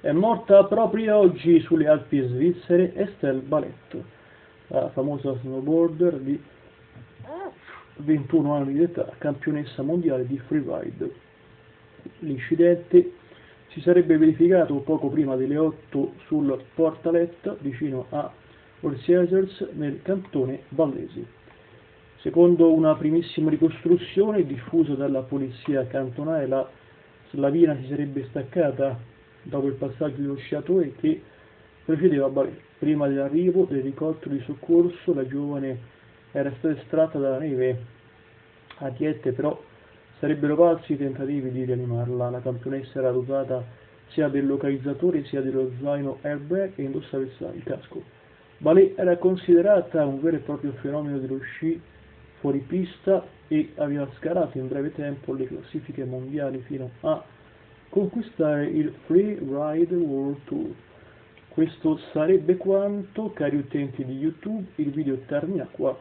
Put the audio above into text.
È morta proprio oggi sulle Alpi svizzere Estelle Baletto, la famosa snowboarder di 21 anni di età, campionessa mondiale di freeride. L'incidente si sarebbe verificato poco prima delle 8 sul Portalet vicino a Orsiesers nel cantone Vallesi. Secondo una primissima ricostruzione diffusa dalla polizia cantonale, la slavina si sarebbe staccata dopo il passaggio dello sciatore che precedeva Ballet. Prima dell'arrivo dell'elicottero di soccorso la giovane era stata estratta dalla neve. A Tiette però sarebbero valsi i tentativi di rianimarla. La campionessa era dotata sia del localizzatore sia dello zaino airbag e indossava il casco. Ballet era considerata un vero e proprio fenomeno dello sci fuori pista e aveva scalato in breve tempo le classifiche mondiali fino a conquistare il Free Ride World Tour. Questo sarebbe quanto, cari utenti di YouTube, il video termina qua.